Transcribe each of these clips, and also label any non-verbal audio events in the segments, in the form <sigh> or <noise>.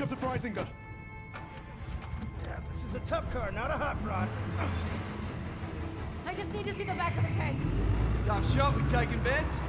Can you catch up to Freisinger? Yeah, this is a tough car, not a hot rod. I just need to see the back of his head. Tough shot, we taking bets?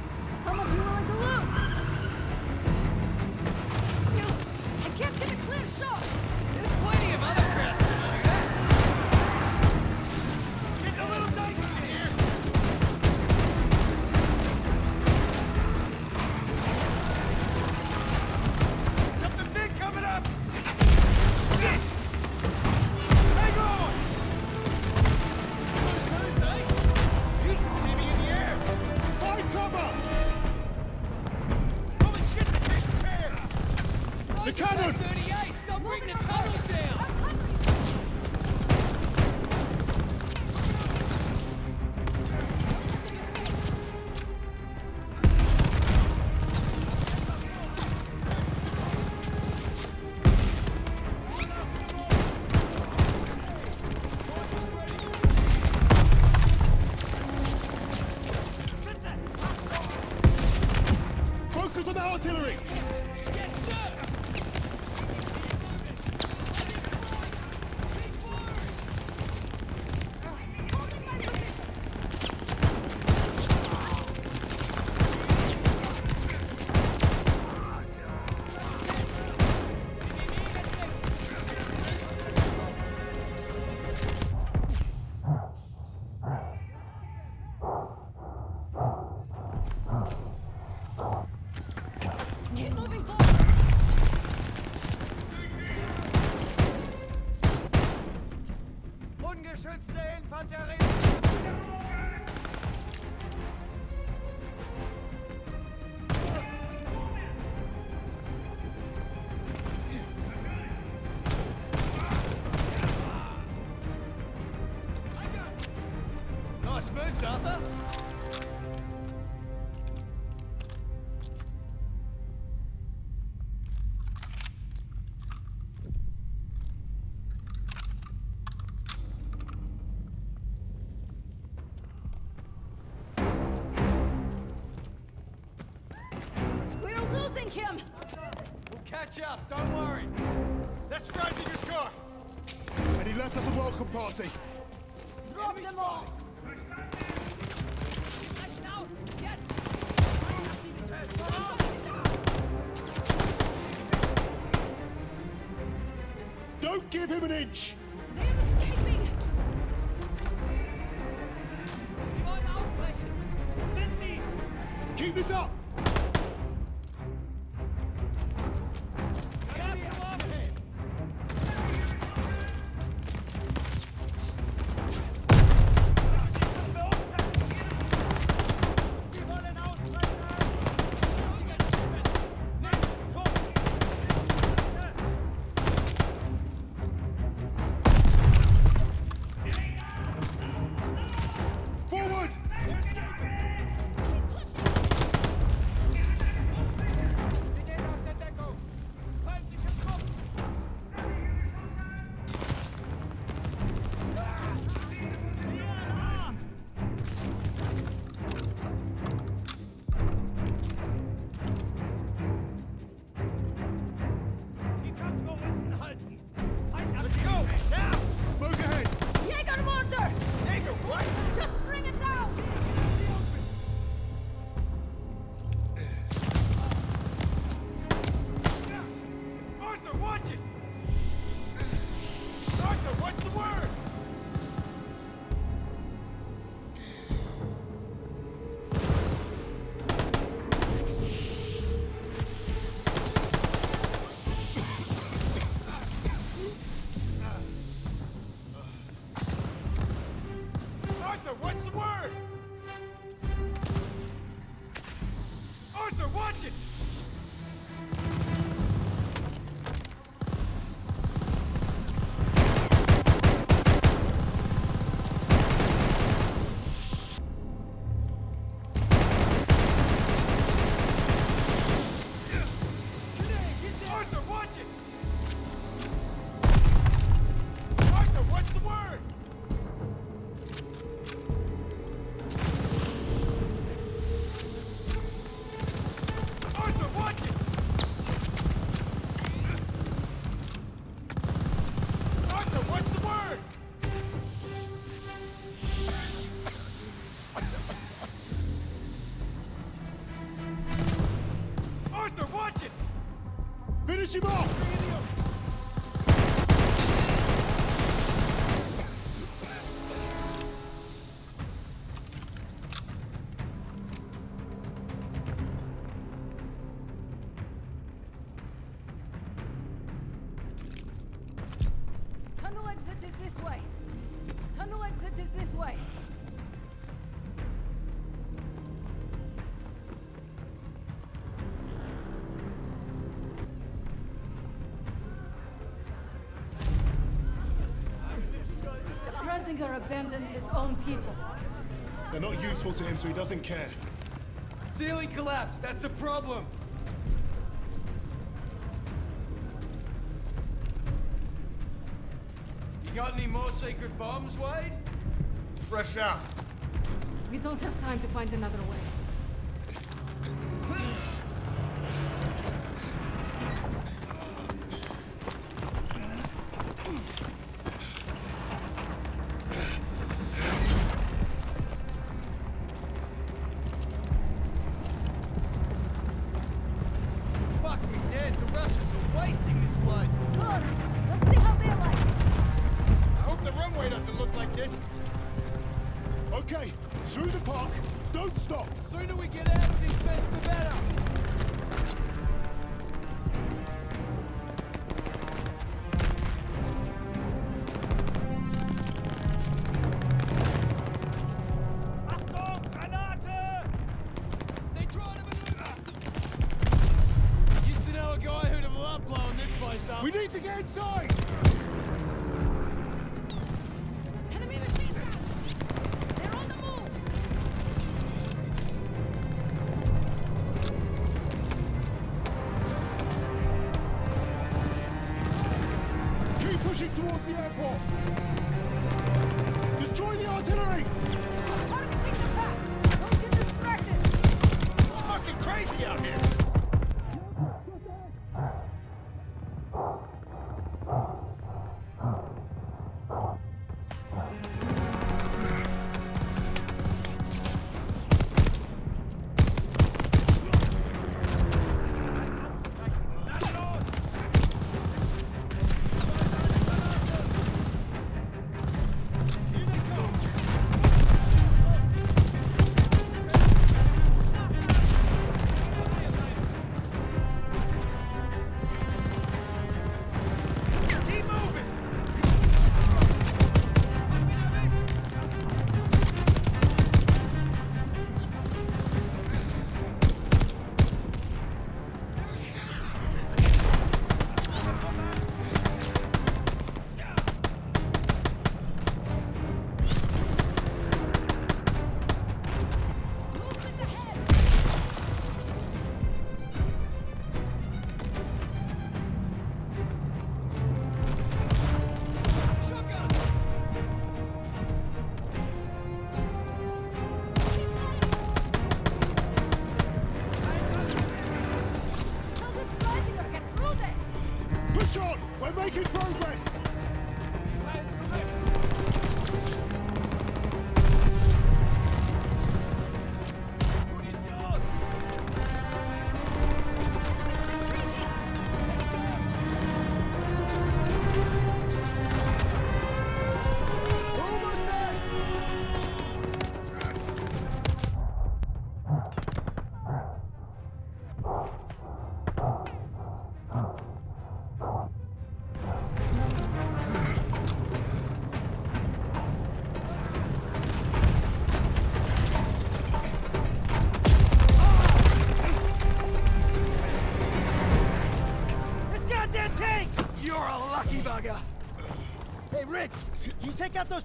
Nice Arthur. We're losing him. We'll catch up, don't worry. That's Freisinger's car. And he left us a welcome party. Don't Finish him off! Freisinger abandoned his own people. They're not useful to him, so he doesn't care. Ceiling collapsed. That's a problem. You got any more secret bombs, Wade? Fresh out. We don't have time to find another way. Inside!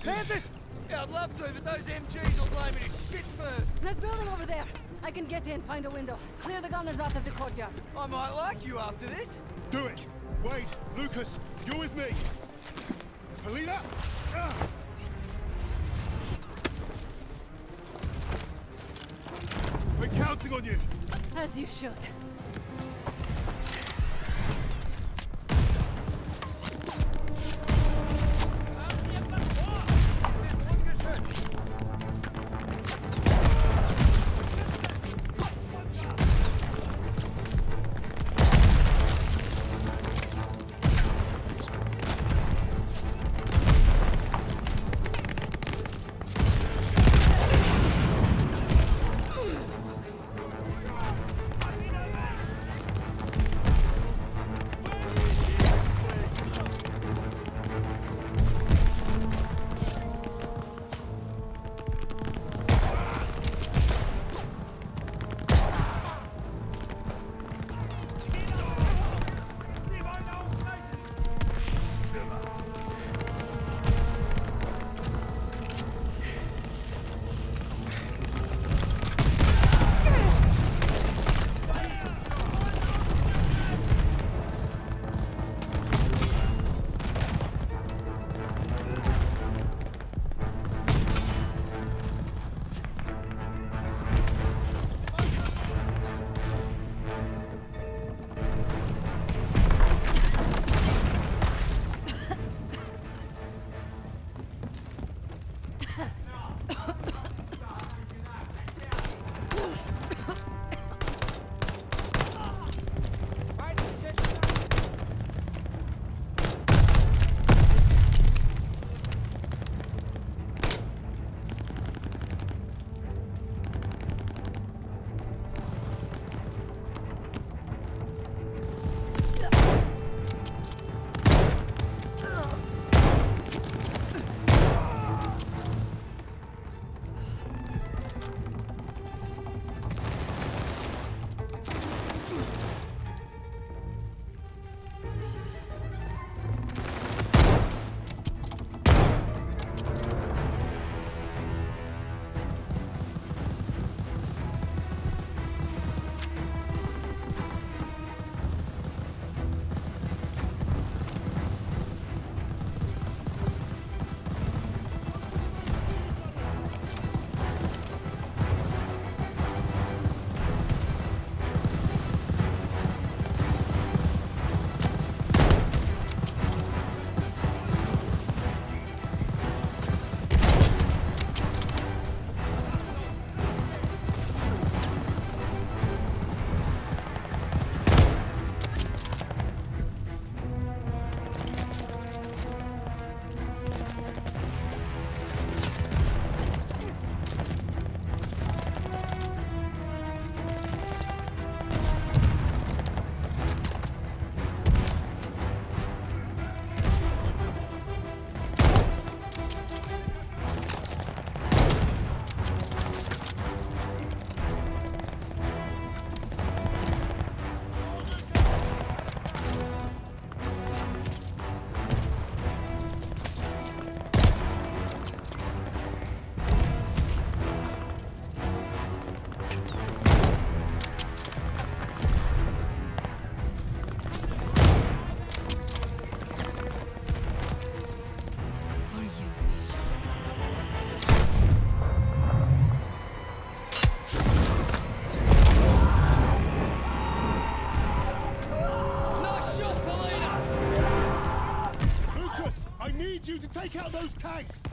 Take out those Panzers? Yeah, I'd love to, but those MGs will blame me to shit first. That building over there. I can get in, find a window. Clear the gunners out of the courtyard. I might like you after this. Do it! Wade, Lucas, you're with me! Polina! We're counting on you! As you should. Take out those tanks?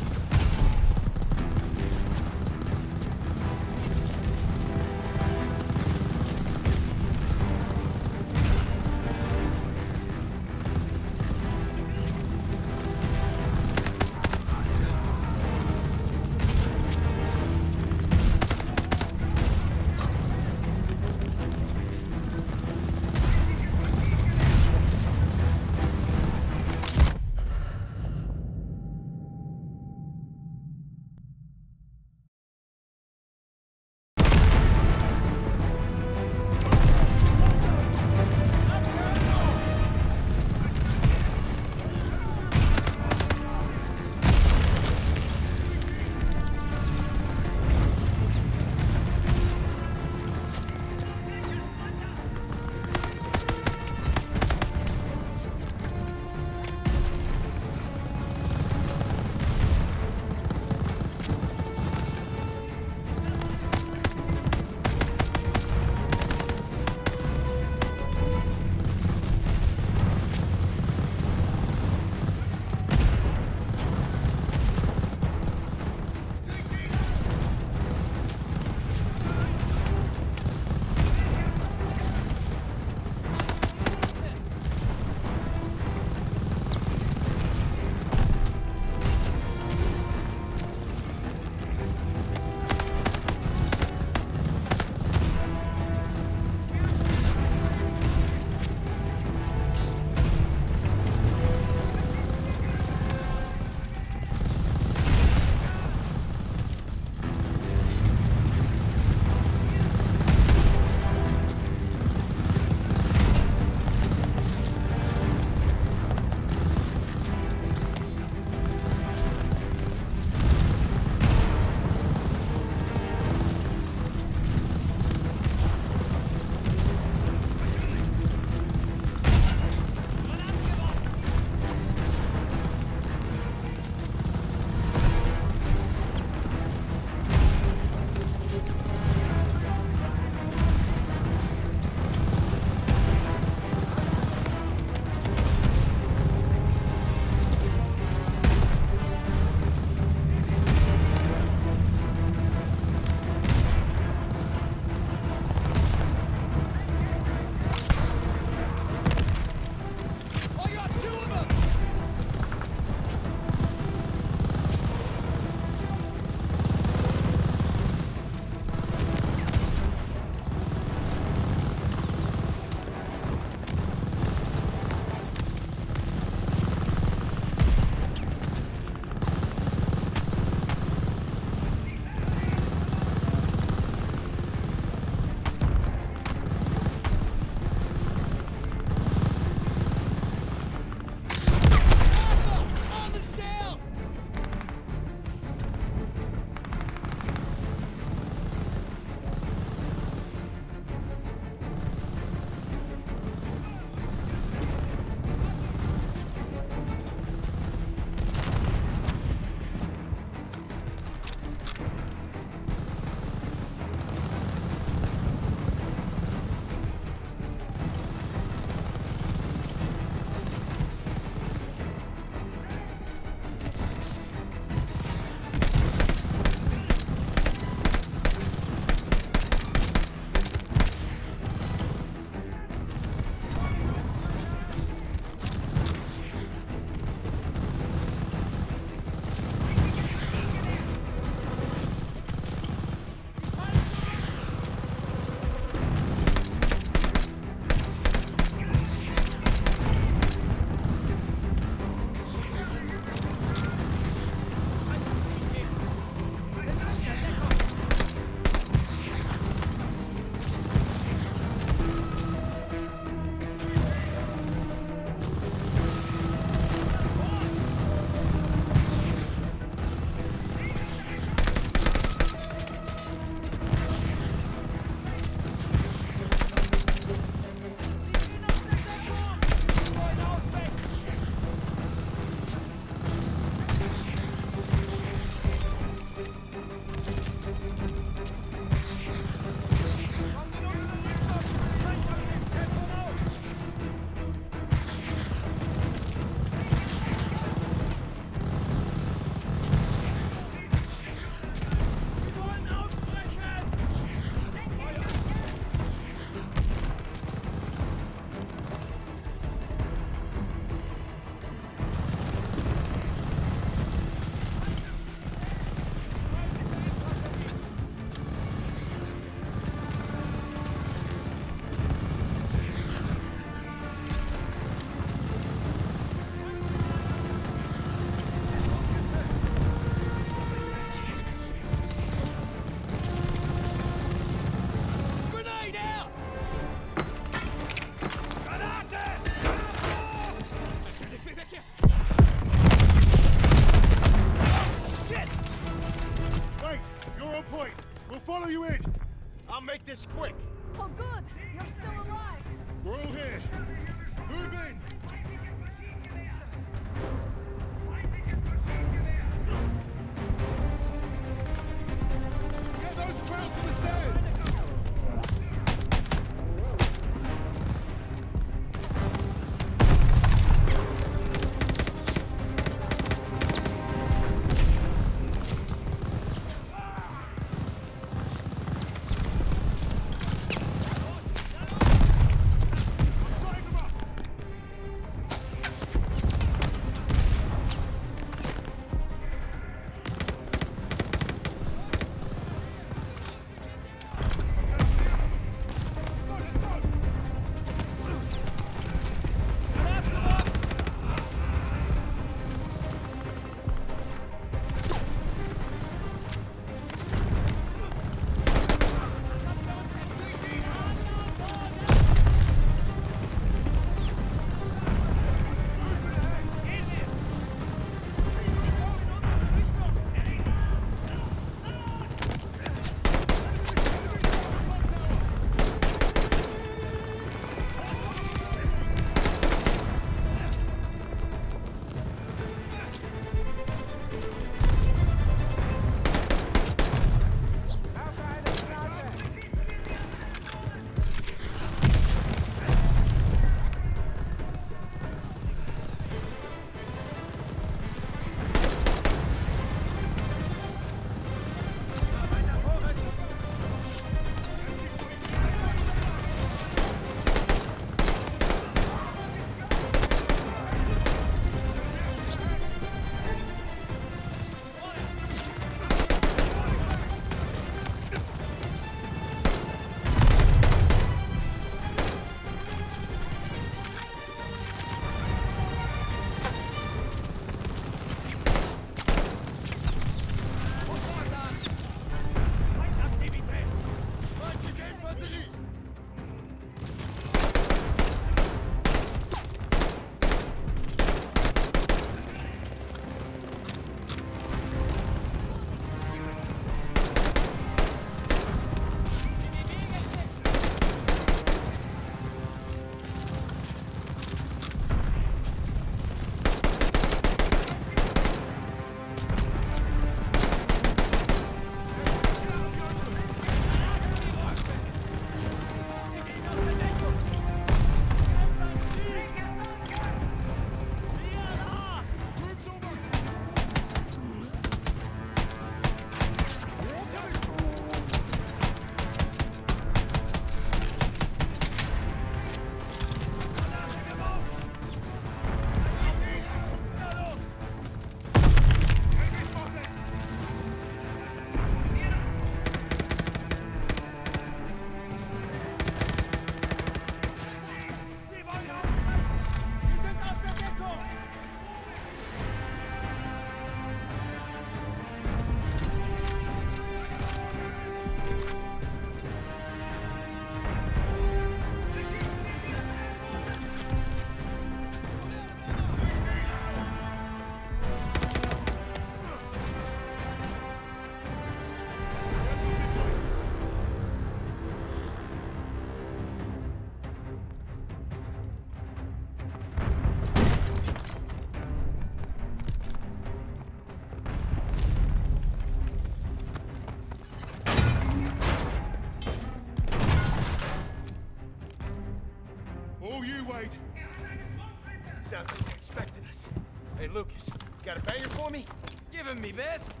Give me best.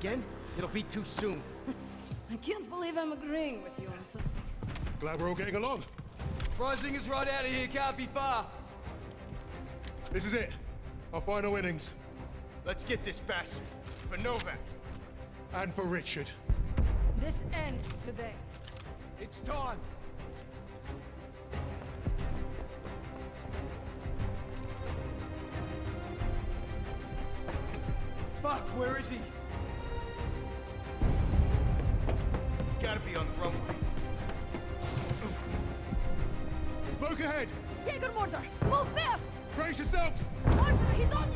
Again, it'll be too soon. I can't believe I'm agreeing with you on something. Glad we're all getting along. Freising's right out of here, can't be far. This is it. Our final innings. Let's get this bastard. For Novak. And for Richard. This ends today. It's time. Fuck, where is he? He's gotta be on the runway. Smoke ahead! Jaeger Mortar, move fast! Brace yourselves! Mortar, he's on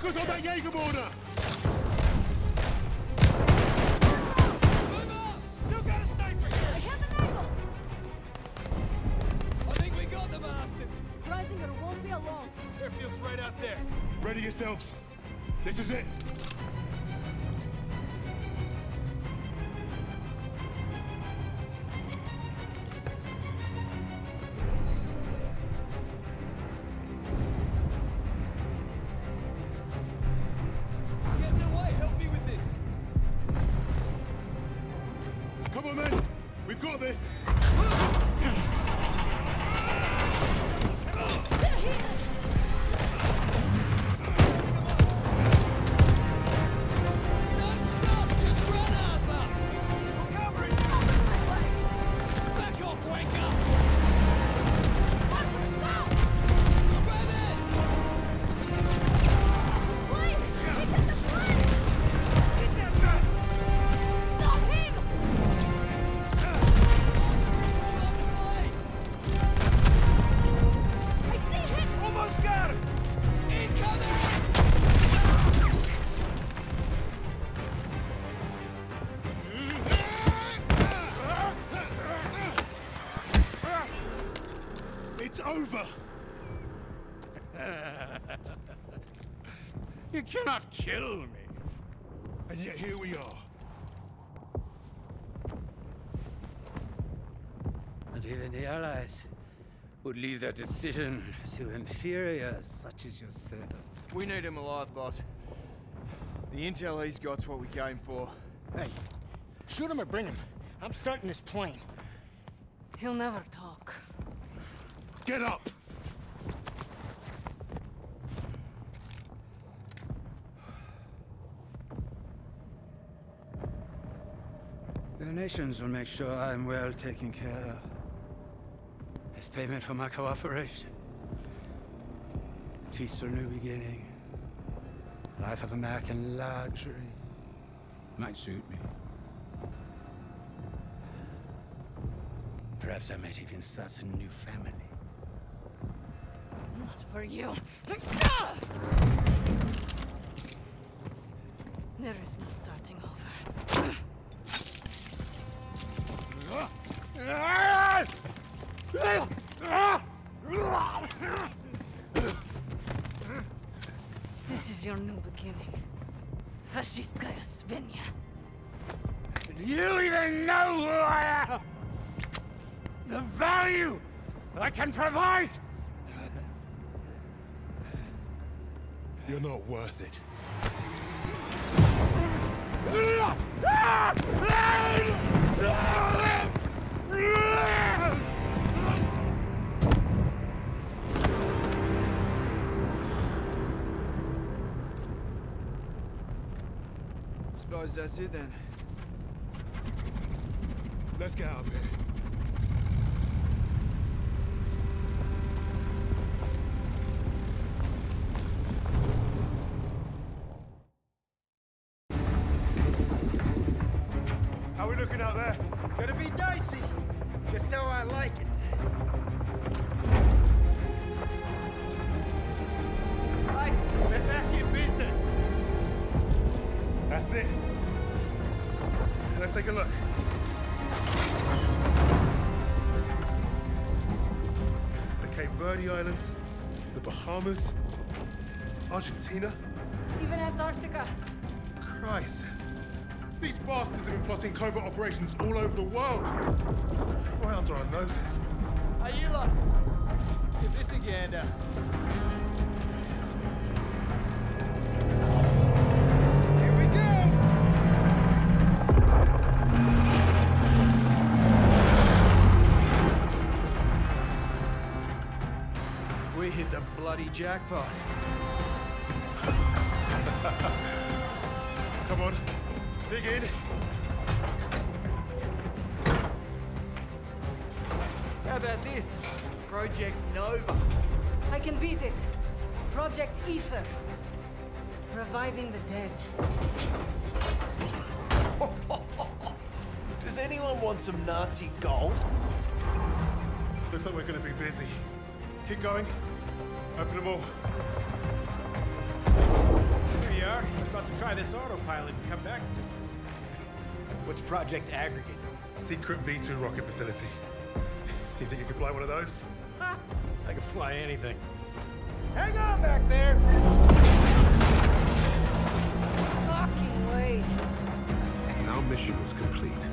Focus on that Jägermorder! Move Come on then. We've got this. There he cannot kill me. And yet here we are. And even the Allies would leave their decision to inferiors such as yourself. We need him alive, boss. The intel he's got's what we came for. Hey, shoot him or bring him. I'm starting this plane. He'll never talk. Get up. The nations will make sure I'm well taken care of. As payment for my cooperation. A peaceful new beginning. Life of American luxury. Might suit me. Perhaps I might even start a new family. Not for you. There is no starting over. This is your new beginning. Fascistkaya Svenja. Do you even know who I am? The value I can provide? You're not worth it. Suppose that's it then. Let's get out of here. How we looking out there? Gonna be dicey. Just how I like it. Right, we're back in business. That's it. Let's take a look. The Cape Verde Islands, the Bahamas, Argentina. Even Antarctica. Christ, These bastards have been plotting covert operations all over the world. Right under our noses. Hey, you lot. Give this a jackpot. <laughs> Come on, dig in. How about this? Project Nova. I can beat it. Project Ether. Reviving the dead. <laughs> Does anyone want some Nazi gold? Looks like we're gonna be busy. Keep going. Open them all. Here you are. I was about to try this autopilot and come back. What's Project Aggregate? Secret V2 rocket facility. You think you could fly one of those? I can fly anything. Hang on back there! Fucking wait. Our mission was complete.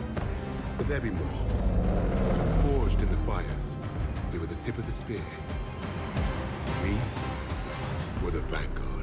But there be more. Forged in the fires, we were the tip of the spear. We were the vanguard.